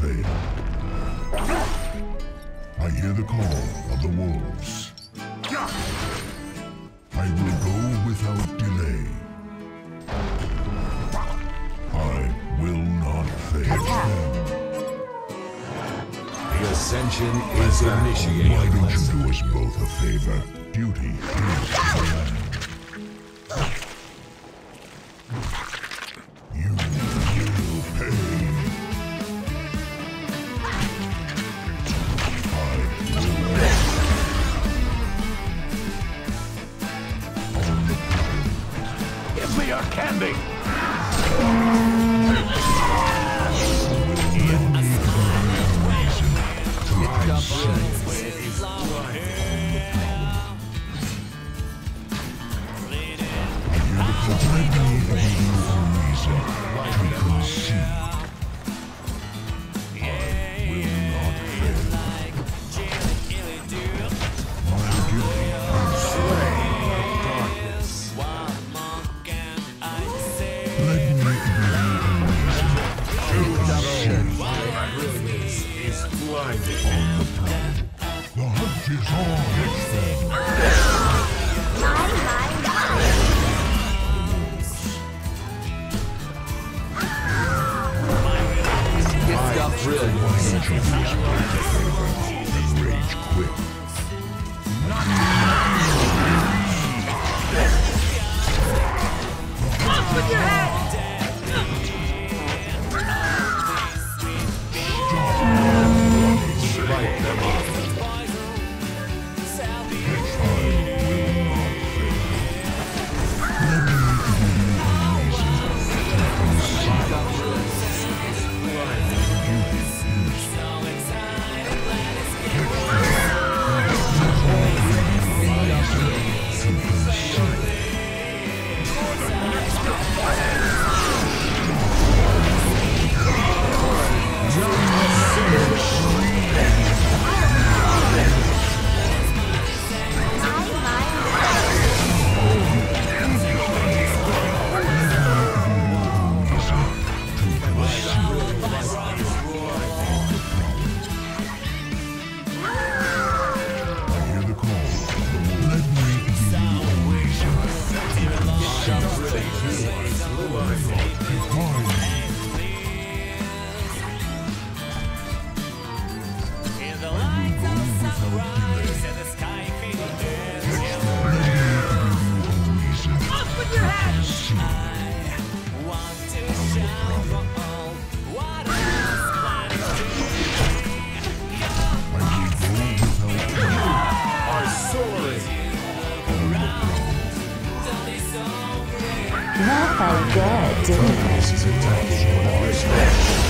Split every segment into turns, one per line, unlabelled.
fade. I hear the call of the wolves. I will go without delay. I will not fail them.
The ascension is initiated.
Why don't you do us both a favor? Duty is
command. Me your candy. Is
on.
Stop drilling.
Rage quit. To
That felt good, didn't it?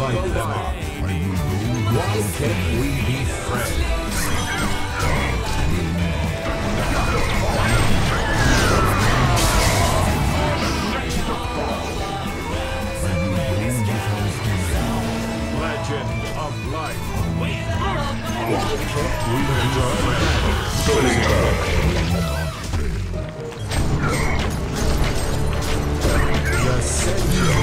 fight
them.
Why can't we be
friends?
Legend of life. We friends?